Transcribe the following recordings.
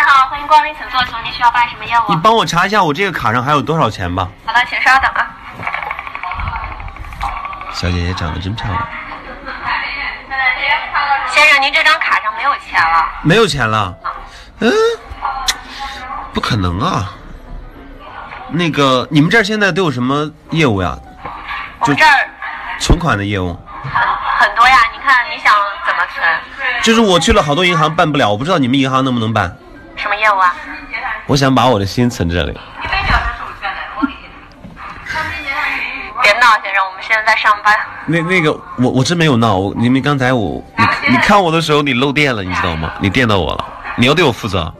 你好，欢迎光临，请坐，请问您需要办什么业务？你帮我查一下我这个卡上还有多少钱吧。好的，请稍等啊。小姐姐长得真漂亮。先生，您这张卡上没有钱了。没有钱了？嗯，不可能啊。那个，你们这儿现在都有什么业务呀？我们这儿存款的业务。很很多呀，你看你想怎么存？就是我去了好多银行办不了，我不知道你们银行能不能办。业务啊？我想把我的心存这里。别闹，先生，我们现在在上班。那那个，我我真没有闹，我你们刚才我你你看我的时候你漏电了，你知道吗？你电到我了，你要对我负责。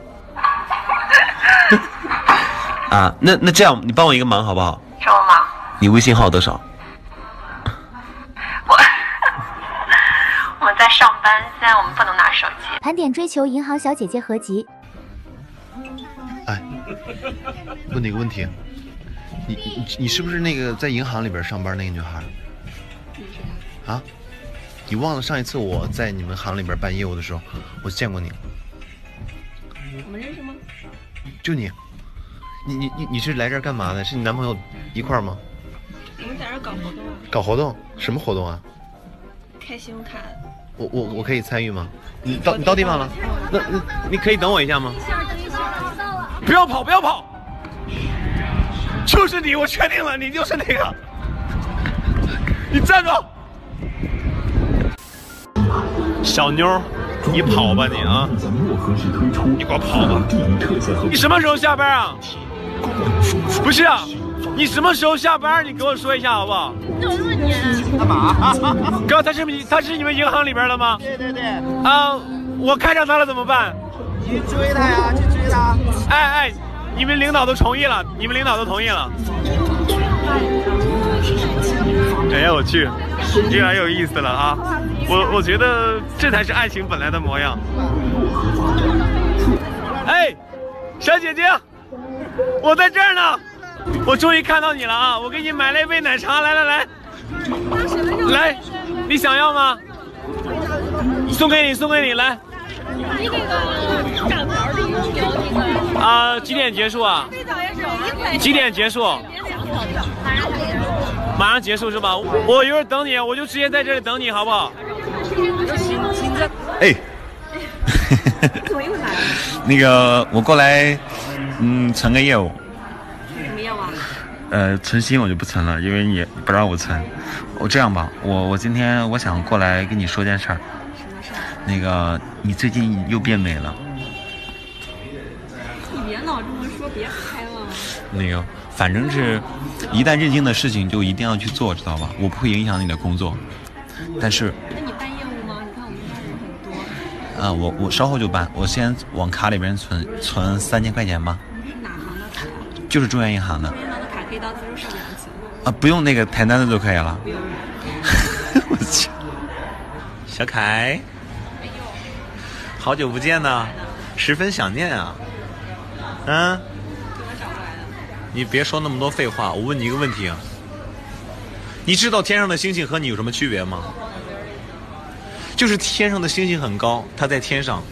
啊，那那这样，你帮我一个忙好不好？什么忙？你微信号多少？我 我们在上班，现在我们不能拿手机。盘点追求银行小姐姐合集。哎，问你个问题，你你你是不是那个在银行里边上班那个女孩？啊？你忘了上一次我在你们行里边办业务的时候，我见过你。我们认识吗？就你，你你你你是来这儿干嘛的？是你男朋友一块儿吗？我们在这儿搞活动啊，搞活动？什么活动啊？开信用卡。我我我可以参与吗？你到你到地方了？那那你可以等我一下吗？不要跑，不要跑！就是你，我确定了，你就是那个。你站住！小妞，你跑吧你啊！你给我跑吧！你什么时候下班啊？不是啊，你什么时候下班？你给我说一下好不好？你干嘛？哥，他是你，他是你们银行里边的吗？对对对，啊，我看上他了怎么办？去追他呀，去追他。哎哎，你们领导都同意了，你们领导都同意了。哎呀，我去，越来越有意思了啊！我我觉得这才是爱情本来的模样。哎，小姐姐，我在这儿呢，我终于看到你了啊！我给你买了一杯奶茶，来来来，来，你想要吗？送给你，送给你，来。你那个展牌的有那个。啊，几点结束啊？最早也是一块。几点结束？马上结束是吧？我一会儿等你，我就直接在这里等你，好不好？哎，怎么又来了？那个我过来，嗯，存个业务。什么业务啊？呃，存心我就不存了，因为你不让我存。我这样吧，我我今天我想过来跟你说件事儿。那个，你最近又变美了。你别老这么说，别拍了。那个，反正是，一旦认定的事情就一定要去做，知道吧？我不会影响你的工作，但是。那你办业务吗？你看我们这儿人很多。啊，我我稍后就办，我先往卡里边存存三千块钱吧。你是哪行的卡？就是中原银行的。中原银行的卡可以到自助市场存。啊，不用那个台单子就可以了。不用。我去，小凯。好久不见呢，十分想念啊。嗯。你别说那么多废话，我问你一个问题啊。你知道天上的星星和你有什么区别吗？就是天上的星星很高，它在天上，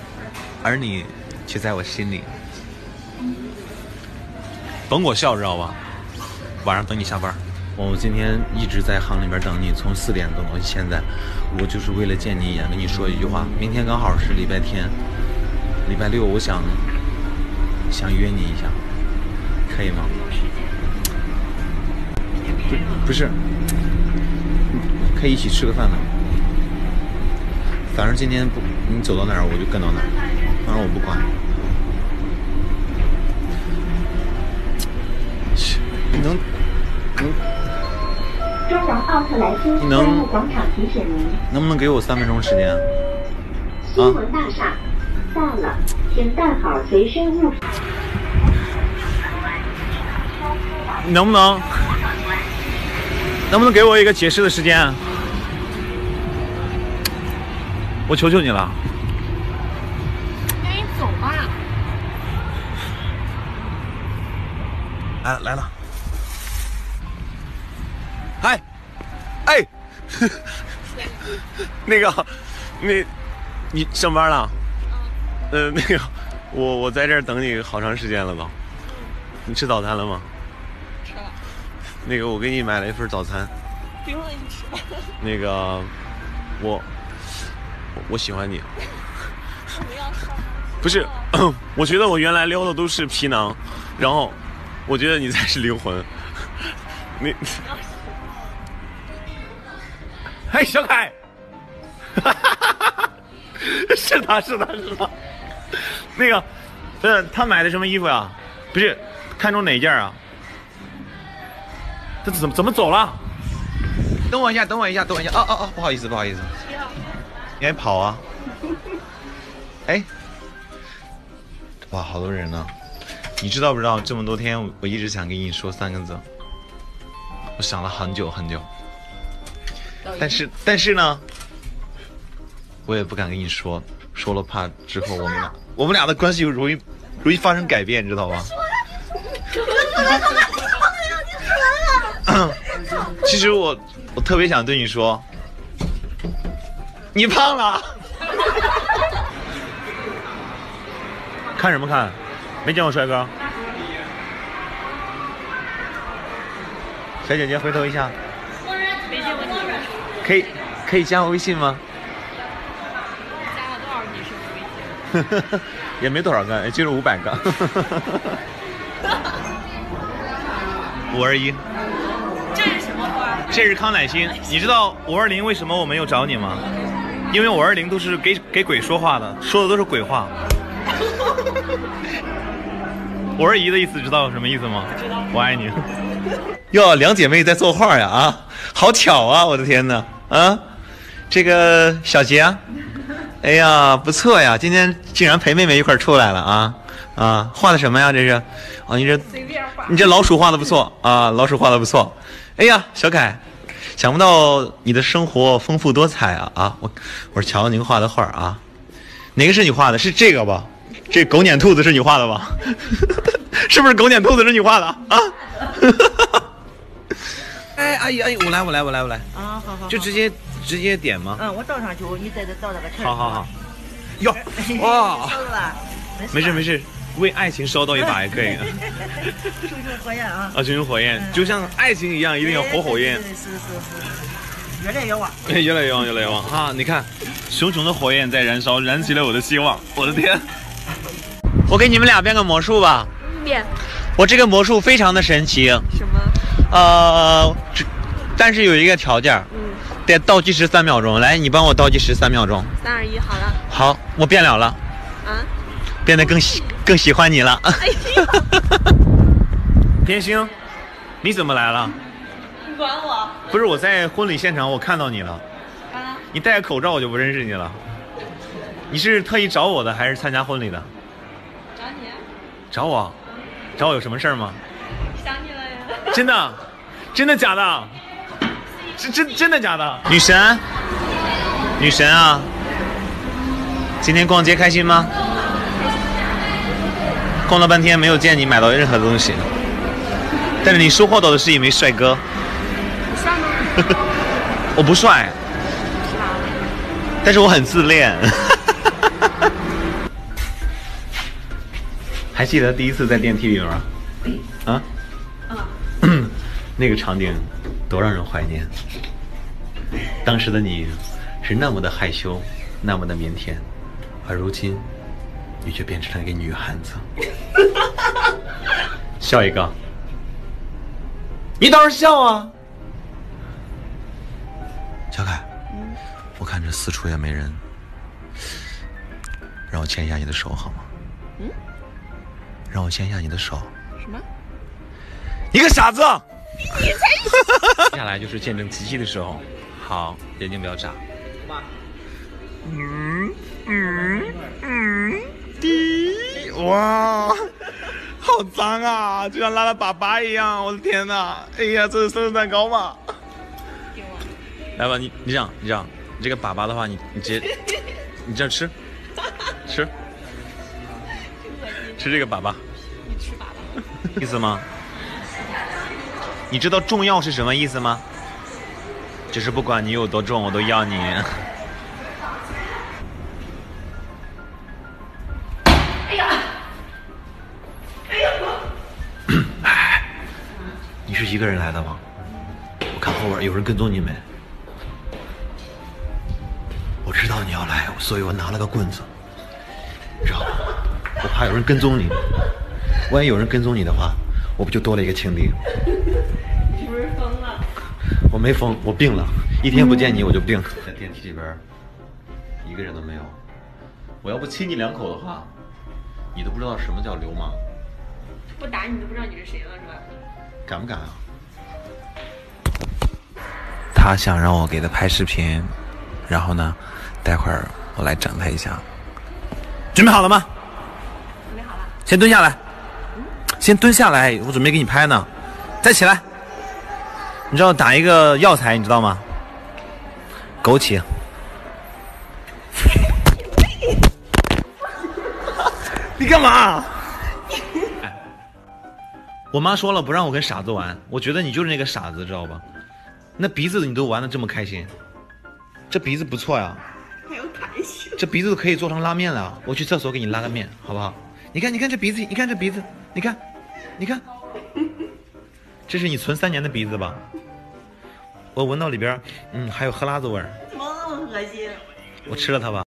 而你却在我心里。甭给我笑，知道吧？晚上等你下班。我今天一直在行里边等你，从四点等到现在，我就是为了见你一眼，跟你说一句话。明天刚好是礼拜天，礼拜六，我想想约你一下，可以吗？不不是，可以一起吃个饭吗。反正今天不，你走到哪儿我就跟到哪儿，反正我不管。能能。奥特莱斯购物广场提醒您：能不能给我三分钟时间？新闻大厦到了，请带好随身物品。能不能？能不能给我一个解释的时间？我求求你了。赶紧走吧。来来了。那个，那你上班了？呃，那个，我我在这儿等你好长时间了都。你吃早餐了吗？吃了，那个，我给你买了一份早餐。不用了，你吃吧。那个，我我我喜欢你。不要上。不是，我觉得我原来撩的都是皮囊，然后我觉得你才是灵魂。你，哎，小凯，哈哈哈哈是他是他是他，那个，呃，他买的什么衣服呀？不是，看中哪件啊？他怎么怎么走了？等我一下，等我一下，等我一下。哦哦哦，不好意思，不好意思。你还跑啊？哎，哇，好多人呢。你知道不知道？这么多天，我一直想跟你说三个字，我想了很久很久。但是但是呢，我也不敢跟你说，说了怕之后我们俩我们俩的关系容易容易发生改变，你知道吧？其实我我特别想对你说，你胖了。看什么看？没见过帅哥？小姐姐回头一下，可以可以加我微信吗？加了多少女生的微信？也没多少个，就是五百个。五二一，这是什么花？这是康乃馨。你知道五二零为什么我没有找你吗？因为五二零都是给给鬼说话的，说的都是鬼话。五二一的意思知道什么意思吗？知道。我爱你。哟，两姐妹在作画呀啊，好巧啊！我的天哪啊，这个小杰啊，哎呀不错呀，今天竟然陪妹妹一块儿出来了啊啊，画的什么呀？这是啊，你这。你这老鼠画的不错 啊，老鼠画的不错。哎呀，小凯，想不到你的生活丰富多彩啊啊！我我是瞧您画的画啊，哪个是你画的？是这个吧？这狗撵兔子是你画的吧？是不是狗撵兔子是你画的啊？哎，阿姨，阿姨，我来，我来，我来，我来，啊，好好，就直接直接点吗？嗯，我倒上去，你在这倒那个气儿。好好好。哟，哇，烧了吧？没事没事，为爱情烧到一把也可以。熊熊火焰啊！啊，熊熊火焰，就像爱情一样，一定要火火焰。是是是，越来 越旺。越来越旺，越来越旺啊！你看，熊熊的火焰在燃烧，燃起了我的希望。我的天！我给你们俩变个魔术吧。变我这个魔术非常的神奇，什么？呃，只但是有一个条件，嗯，得倒计时三秒钟。来，你帮我倒计时三秒钟。三二一，好了。好，我变了了，啊？变得更喜更喜欢你了。哎呀，天星，你怎么来了？你管我？不是我在婚礼现场，我看到你了。啊？你戴个口罩，我就不认识你了。你是特意找我的，还是参加婚礼的？找你？找我？找我有什么事儿吗？想你了呀？真的？真的假的？真真真的假的？女神，女神啊，今天逛街开心吗？逛了半天没有见你买到任何东西，但是你收获到的是一枚帅哥。帅吗？我不帅，但是我很自恋。还记得第一次在电梯里吗？啊？啊。那个场景多让人怀念。当时的你是那么的害羞，那么的腼腆，而如今你却变成了一个女汉子。笑一个，你倒是笑啊！小凯，我看这四处也没人，让我牵一下你的手好吗？嗯？让我牵一下你的手。什么？你个傻子！你才 接下来就是见证奇迹的时候。好，眼睛不要眨。嗯嗯嗯，滴哇，好脏啊，就像拉了粑粑一样。我的天哪！哎呀，这是生日蛋糕吗？来吧，你你这样，你这样，你这个粑粑的话，你你直接，你这样吃，吃，吃这个粑粑，你吃粑粑。意思吗？你知道“重要”是什么意思吗？就是不管你有多重，我都要你。哎呀！哎呀我！哎，你是一个人来的吗？我看后边有人跟踪你没？我知道你要来，所以我拿了个棍子，知道吗？我怕有人跟踪你，万一有人跟踪你的话。我不就多了一个情敌？你是不是疯了？我没疯，我病了，一天不见你我就病。在电梯里边，一个人都没有。我要不亲你两口的话，你都不知道什么叫流氓，不打你都不知道你是谁了是吧？敢不敢啊？他想让我给他拍视频，然后呢，待会儿我来整他一下。准备好了吗？准备好了。先蹲下来，先蹲下来，我准备给你拍呢。再起来，你知道打一个药材，你知道吗？枸杞。你干嘛？我妈说了不让我跟傻子玩，我觉得你就是那个傻子，知道吧？那鼻子你都玩的这么开心，这鼻子不错呀，还有弹性。这鼻子都可以做成拉面了。我去厕所给你拉个面，好不好？你看，你看这鼻子，你看这鼻子，你看，你看，这是你存三年的鼻子吧？我闻到里边，嗯，还有喝辣子味儿，怎么那么恶心？我吃了它吧。